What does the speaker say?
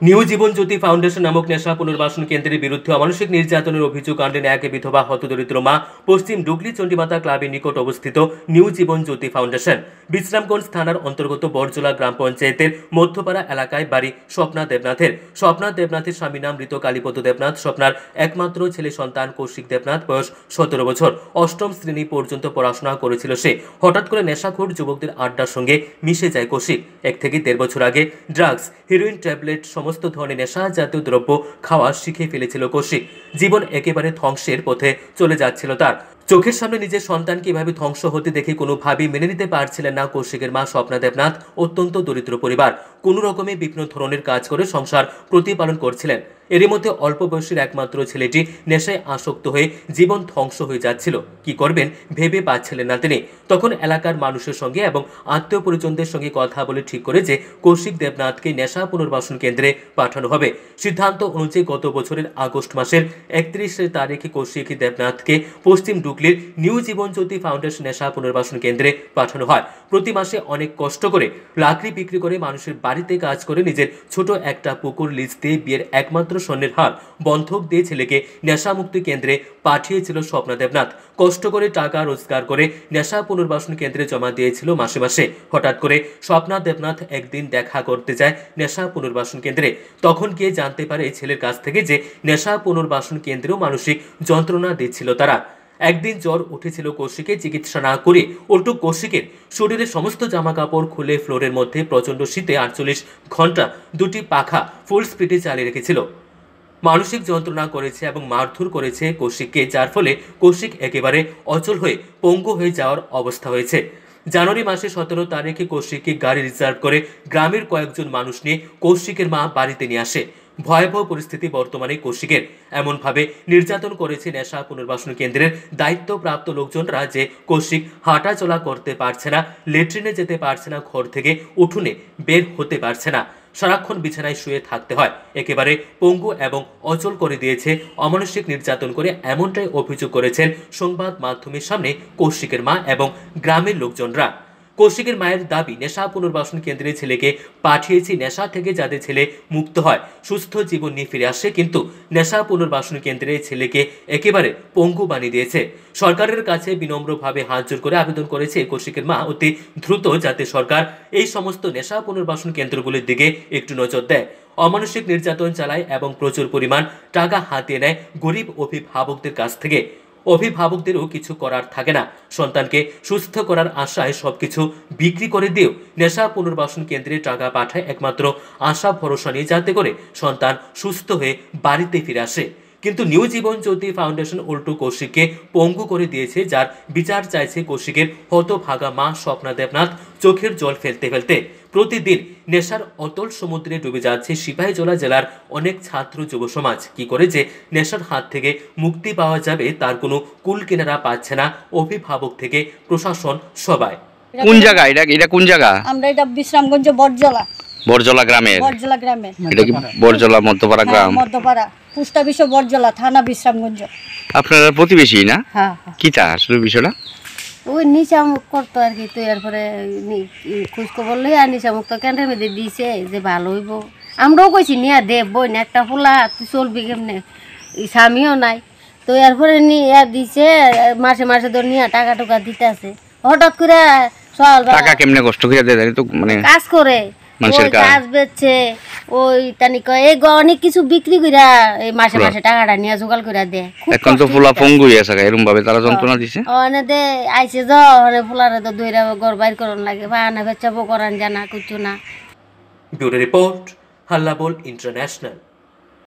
New জীবন Jyoti foundation নামক নেশা পুনর্বাসন কেন্দ্রের বিরুদ্ধে অমানসিক নির্যাতনের অভিযোগ কাণ্ডে এক বিধবা হতদরিদ্র মা, পশ্চিম ডুগলি চণ্ডীমাতা ক্লাবের নিকট অবস্থিত নিউ জীবন জ্যোতি ফাউন্ডেশন। বিশ্রামগঞ্জ থানার অন্তর্গত বরজোলা গ্রাম পঞ্চায়েতের মধ্যপাড়া এলাকায় বাড়ি স্বপ্না দেবনাথের। স্বপ্না দেবনাথের স্বামী নাম মৃত কালীপদ দেবনাথ, স্বপ্নার একমাত্র ছেলে সন্তান কৌশিক দেবনাথ, বয়স সতেরো বছর। অষ্টম শ্রেণি পর্যন্ত পড়াশোনা করেছিল সে। হঠাৎ করে নেশাখোর যুবকদের আড্ডার সঙ্গে মিশে যায় কৌশিক। এক থেকে দেড় বছর আগে ড্রাগস, হিরোইন ট্যাবলেট সমস্ত ধরনের নেশা জাতীয় দ্রব্য খাওয়া শিখে ফেলেছিল কৌশিক জীবন একেবারে ধ্বংসের পথে চলে যাচ্ছিল তার। চোখের সামনে নিজের সন্তান কীভাবে ধ্বংস হতে দেখে কোনোভাবেই মেনে নিতে পারছিলেন না কৌশিকের মা স্বপ্না দেবনাথ, অত্যন্ত দরিদ্র পরিবার। কোনো রকমে বিভিন্ন ধরনের কাজ করে সংসার প্রতিপালন করছিলেন। এরই মধ্যে অল্প বয়সের একমাত্র ছেলেটি নেশায় আসক্ত হয়ে জীবন ধ্বংস হয়ে যাচ্ছিল। কি করবেন ভেবে পাচ্ছিলেন না তিনি। তখন এলাকার মানুষের সঙ্গে এবং আত্মীয় পরিজনদের সঙ্গে কথা বলে ঠিক করে যে কৌশিক দেবনাথকে নেশা পুনর্বাসন কেন্দ্রে পাঠানো হবে। সিদ্ধান্ত অনুযায়ী গত বছরের আগস্ট মাসের একত্রিশে তারিখে কৌশিক দেবনাথকে পশ্চিম ডুকলির নিউ জীবন জ্যোতি ফাউন্ডেশন নেশা পুনর্বাসন কেন্দ্রে পাঠানো হয়। প্রতি মাসে অনেক কষ্ট করে, লাকড়ি বিক্রি করে মানুষের বাড়িতে কাজ করে নিজের ছোট একটা পুকুর লিজ দিয়ে বিয়ের একমাত্র স্বর্ণের হার। বন্ধক দিয়ে ছেলেকে নেশামুক্তি কেন্দ্রে পাঠিয়েছিল স্বপ্না দেবনাথ। কষ্ট করে টাকা রোজগার করে নেশা পুনর্বাসন কেন্দ্রে জমা দিয়েছিল মাসে মাসে। হঠাৎ করে স্বপ্না দেবনাথ একদিন দেখা করতে যায় নেশা পুনর্বাসন কেন্দ্রে। তখন গিয়ে জানতে পারে ছেলের কাছ থেকে যে নেশা পুনর্বাসন কেন্দ্রেও মানসিক যন্ত্রণা দিচ্ছিল তারা। একদিন জ্বর উঠেছিল কৌশিকে চিকিৎসা না করে উল্টো কৌশিকের শরীরের সমস্ত জামা কাপড় খুলে ফ্লোরের মধ্যে প্রচণ্ড শীতে আটচল্লিশ ঘণ্টা দুটি পাখা ফুল স্পিডে চালিয়ে রেখেছিল। মানসিক যন্ত্রণা করেছে এবং মারধর করেছে কৌশিককে, যার ফলে কৌশিক একেবারে অচল হয়ে পঙ্গু হয়ে যাওয়ার অবস্থা হয়েছে। জানুয়ারি মাসে সতেরো তারিখে কৌশিককে গাড়ি রিজার্ভ করে গ্রামের কয়েকজন মানুষ নিয়ে কৌশিকের মা বাড়িতে নিয়ে আসে। ভয়াবহ পরিস্থিতি বর্তমানে কৌশিকের। এমনভাবে নির্যাতন করেছে নেশা পুনর্বাসন কেন্দ্রের দায়িত্বপ্রাপ্ত লোকজনরা যে কৌশিক হাঁটা চলা করতে পারছে না, লেট্রিনে যেতে পারছে না, ঘর থেকে উঠোনে বের হতে পারছে না। সারাক্ষণ বিছানায় শুয়ে থাকতে হয়। একেবারে পঙ্গু এবং অচল করে দিয়েছে, অমানসিক নির্যাতন করে এমনটাই অভিযোগ করেছেন সংবাদ মাধ্যমের সামনে কৌশিকের মা এবং গ্রামের লোকজনরা। কৌশিকের মায়ের দাবি, নেশা পুনর্বাসন কেন্দ্রে ছেলেকে পাঠিয়েছি, নেশা থেকে যাতে ছেলে মুক্ত হয়, সুস্থ জীবন নিয়ে ফিরে আসে, কিন্তু নেশা পুনর্বাসন কেন্দ্রে ছেলেকে একেবারে পঙ্গু বানিয়ে দিয়েছে। সরকারের কাছে বিনম্রভাবে হাত জোর করে আবেদন করেছে কৌশিকের মা, অতি দ্রুত যাতে সরকার এই সমস্ত নেশা পুনর্বাসন কেন্দ্রগুলির দিকে একটু নজর দেয়। অমানসিক নির্যাতন চালায় এবং প্রচুর পরিমাণ টাকা হাতিয়ে নেয় গরিব অভিভাবকদের কাছ থেকে। অভিভাবকদেরও কিছু করার থাকে না। সন্তানকে সুস্থ করার আশায় সবকিছু বিক্রি করে দিয়েও নেশা পুনর্বাসন কেন্দ্রে টাকা পাঠায় একমাত্র আশা ভরসা নিয়ে যাতে করে সন্তান সুস্থ হয়ে বাড়িতে ফিরে আসে। কিন্তু নিউ জীবন জ্যোতি ফাউন্ডেশন উল্টো কৌশিককে পঙ্গু করে দিয়েছে যার বিচার চাইছে কৌশিকের হতভাগা মা স্বপ্না দেবনাথ চোখের জল ফেলতে ফেলতে। প্রতিদিন নেশার অতল সমুদ্রে ডুবে যাচ্ছে সিপাহীজলা জেলার অনেক ছাত্র যুব সমাজ। কি করে যে নেশার হাত থেকে মুক্তি পাওয়া যাবে তার কোনো কুল কিনারা পাচ্ছে না অভিভাবক থেকে প্রশাসন সবাই কোন জায়গা? এটা এটা কোন জায়গা? আমরা এটা বিশ্রামগঞ্জ বটজলা। বরজলা গ্রামের? বটজলা গ্রামে এটা কি বরজলা মধ্যপাড়া হ্যাঁ, গ্রাম? মধ্যপাড়া। পোস্ট অফিস বটজলা থানা বিশ্রামগঞ্জ। আপনারা প্রতিবেশী না? হ্যাঁ হ্যাঁ। কিটা আসলে বিষয়টা? ওই নিচামুখ করতো আর কি তো এরপরে খোঁজ খবর লই আর নিচামুখ তো কেন্দ্রের মধ্যে দিছে যে ভালো হইব। আমরাও কইছি নিয়া দে বই না একটা ফুলা তুই চলবি কেমনে? স্বামীও নাই। তো এরপরে নিয়ে দিছে মাসে মাসে ধর নিয়ে টাকা টুকা দিতে আছে হঠাৎ করে সকাল টাকা কেমনে কষ্ট করে দেয় তো মানে কাজ করে। মানুষের কাজ। বেচছে ওই তানি কয় এই অনেক কিছু বিক্রি কইরা এই মাসে মাসে টাকাটা নিয়ে জোগাল কইরা দে। এখন তো ফুলা। পঙ্গু আছে এরকম ভাবে তারা যন্ত্রণা দিছে। অনে দে আইছে জ অনে ফুলারে তো দইরা ঘর বাইর করন লাগে বা না বেচাবো করান জানা কিছু না। Bureau report Hallabol International.